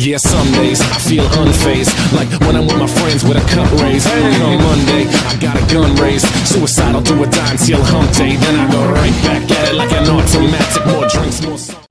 Yeah, some days I feel unfazed, like when I'm with my friends with a cup raised. Come Monday, I got a gun raised, suicidal do a dime till hump day. Then I go right back at it like an automatic. More drinks, more.